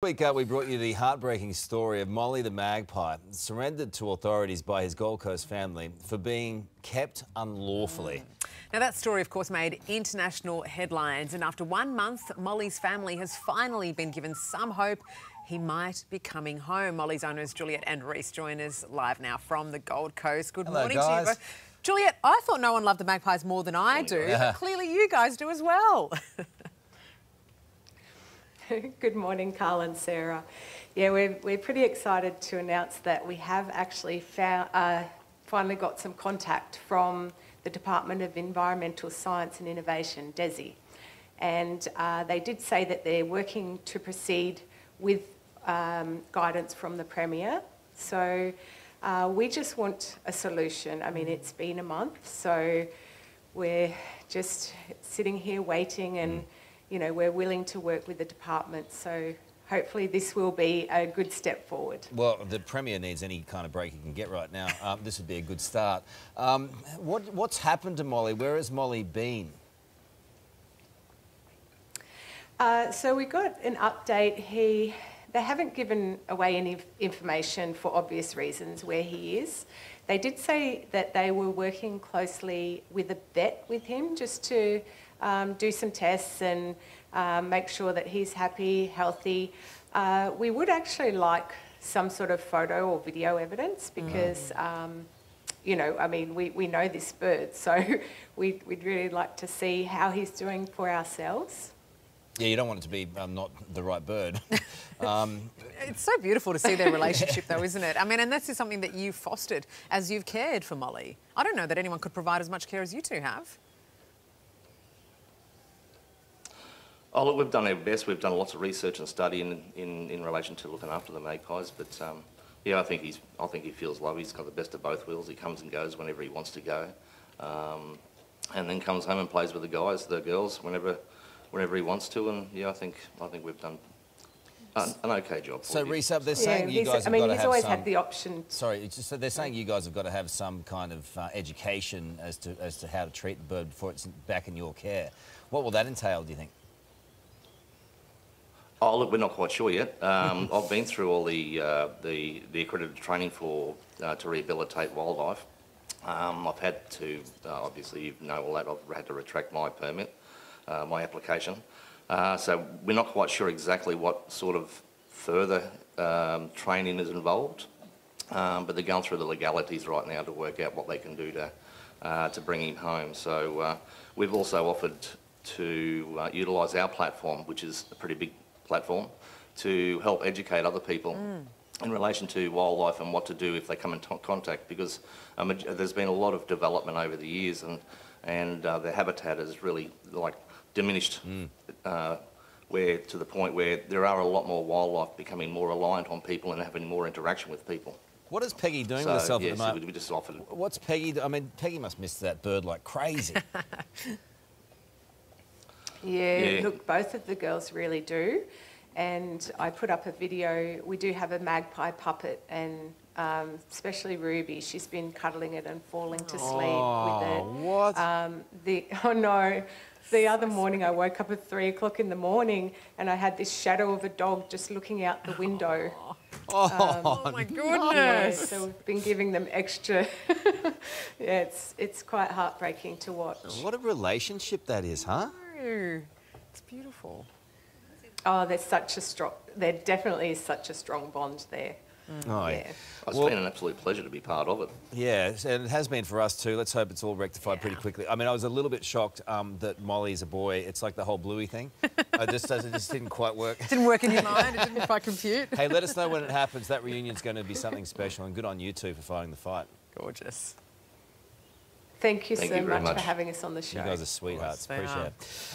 week uh, we brought you the heartbreaking story of Molly the Magpie, surrendered to authorities by his Gold Coast family for being kept unlawfully. Now, that story, of course, made international headlines. And after one month, Molly's family has finally been given some hope he might be coming home. Molly's owners, Juliet and Reese, join us live now from the Gold Coast. Good Hello, morning guys. to you both. Juliet, I thought no one loved the Magpies more than I do, Yeah. but clearly you guys do as well. Good morning, Karl and Sarah. Yeah, we're, we're pretty excited to announce that we have actually found, uh, finally got some contact from the Department of Environmental Science and Innovation, DESI. And uh, they did say that they're working to proceed with um, guidance from the Premier. So uh, we just want a solution. I mean, it's been a month, so we're just sitting here waiting and you know we're willing to work with the department so hopefully this will be a good step forward Well, the Premier needs any kind of break he can get right now. Um, this would be a good start. Um, what, what's happened to Molly? Where has Molly been? uh, so we got an update he they haven't given away any information for obvious reasons where he is they did say that they were working closely with a vet with him just to um, do some tests and um, make sure that he's happy healthy uh, we would actually like some sort of photo or video evidence because um, you know, I mean, we, we know this bird, so we'd, we'd really like to see how he's doing for ourselves. Yeah, you don't want it to be um, not the right bird. um, it's so beautiful to see their relationship, though, isn't it? I mean, and this is something that you've fostered as you've cared for Molly. I don't know that anyone could provide as much care as you two have. Oh, look, we've done our best. We've done lots of research and study in, in, in relation to looking after the magpies. But um, yeah, I think he's I think he feels love. He's got the best of both worlds. He comes and goes whenever he wants to go, um, and then comes home and plays with the guys, the girls, whenever whenever he wants to. And yeah, I think I think we've done an, an okay job. For so, you. Reese, they're saying you guys I have mean, got to he's have always some... had the option. Sorry, it's just, so they're saying you guys have got to have some kind of uh, education as to as to how to treat the bird before it's back in your care. What will that entail? Do you think? Oh, look, we're not quite sure yet. Um, I've been through all the, uh, the, the accredited training for, uh, to rehabilitate wildlife. Um, I've had to, uh, obviously, you know all that, I've had to retract my permit, uh, my application. Uh, so we're not quite sure exactly what sort of further um, training is involved, um, but they're going through the legalities right now to work out what they can do to, uh, to bring him home. So uh, we've also offered to uh, utilise our platform, which is a pretty big platform, to help educate other people in relation to wildlife and what to do if they come in contact. Because um, there's been a lot of development over the years, and and uh, their habitat has really like diminished. Uh, where to the point where there are a lot more wildlife becoming more reliant on people and having more interaction with people. What is Peggy doing So with herself yes, at the moment? we just offered. What's Peggy? I mean, Peggy must miss that bird like crazy. Yeah, Yeah. look, both of the girls really do. And I put up a video. We do have a magpie puppet, and um, especially Ruby, she's been cuddling it and falling to sleep with it. Oh, what? Um, the oh no, the other morning I woke up at three o'clock in the morning and I had this shadow of a dog just looking out the window. Oh, my Yeah, goodness. so we've been giving them extra. yeah, it's it's quite heartbreaking to watch. what a relationship that is, huh? It's beautiful. Oh, there's such a strong. There definitely is such a strong bond there. Oh, Yeah. It's Well- been an absolute pleasure to be part of it. Yeah, and it has been for us too. Let's hope it's all rectified pretty quickly. I mean, I was a little bit shocked um, that Molly's a boy. It's like the whole Bluey thing. it just doesn't, it just didn't quite work. It Didn't work in your mind. It didn't quite compute. hey, let us know when it happens. That reunion's going to be something special, and good on you two for fighting the fight. Gorgeous. Thank you Thank so you very much, for having us on the show. You guys are sweethearts. they Appreciate are. it.